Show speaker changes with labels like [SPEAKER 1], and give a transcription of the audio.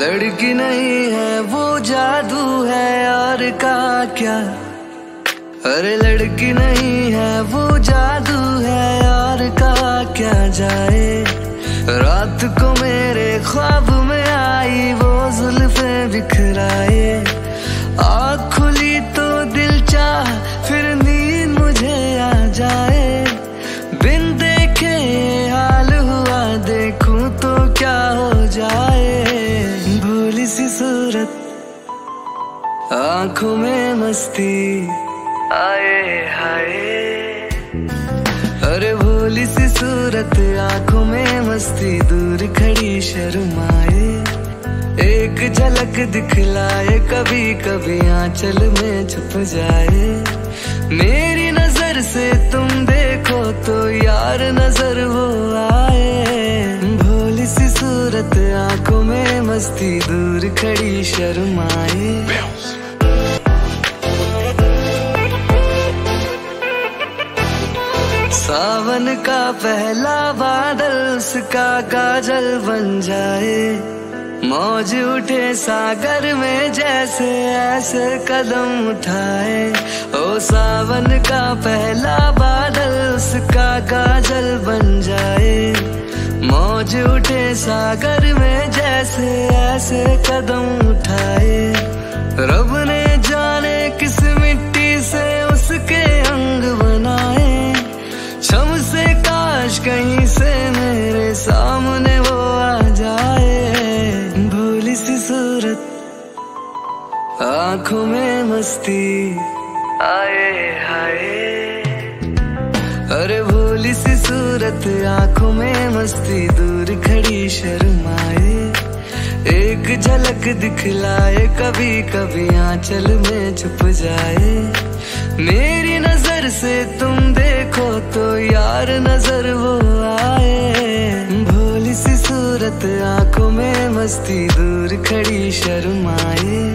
[SPEAKER 1] लड़की नहीं है, वो जादू है, और का क्या? अरे लड़की नहीं है, वो जादू है, और का क्या जाए? रात को मेरे ख्वाब आँखों में मस्ती। आए, हाय। अरे भोली सी सूरत, आँखों में मस्ती। दूर खड़ी शर्माए। एक झलक दिखलाए कभी कभी आंचल में छुप जाए। मेरी नज़र से तुम देखो तो यार नज़र वो आए। भोली सी सूरत, आँखों में मस्ती। दूर खड़ी शर्माए। सावन का पहला बादल, उसका काजल बन जाए। मौज उठे सागर में जैसे ऐसे कदम उठाए। ओ सावन का पहला बादल, उसका काजल बन जाए। मौज उठे सागर में जैसे ऐसे कदम उठाए। रब आँखों में मस्ती। आए हाय। अरे भोली सी सूरत आँखों में मस्ती दूर खड़ी शर्माए। एक झलक दिखलाए कभी कभी आंचल में छुप जाए। मेरी नज़र से तुम देखो तो यार नज़र वो आए। आँखों में मस्ती दूर खड़ी शर्माए।